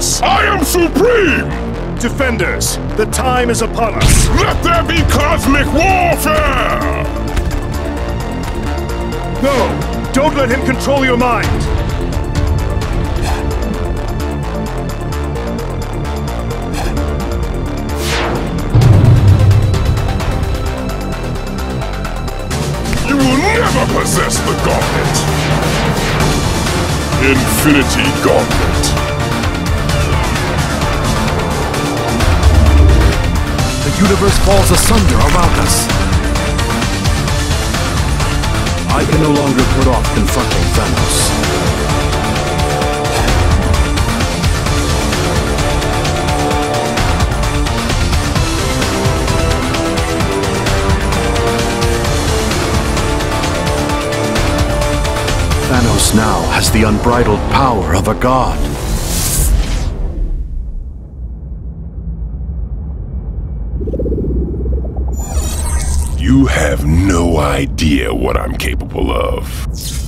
supreme! Defenders, the time is upon us. Let there be cosmic warfare! No! Don't let him control your mind! You will never possess the gauntlet! Infinity Gauntlet. Universe falls asunder around us. I can no longer put off confronting Thanos. Thanos now has the unbridled power of a god. You have no idea what I'm capable of.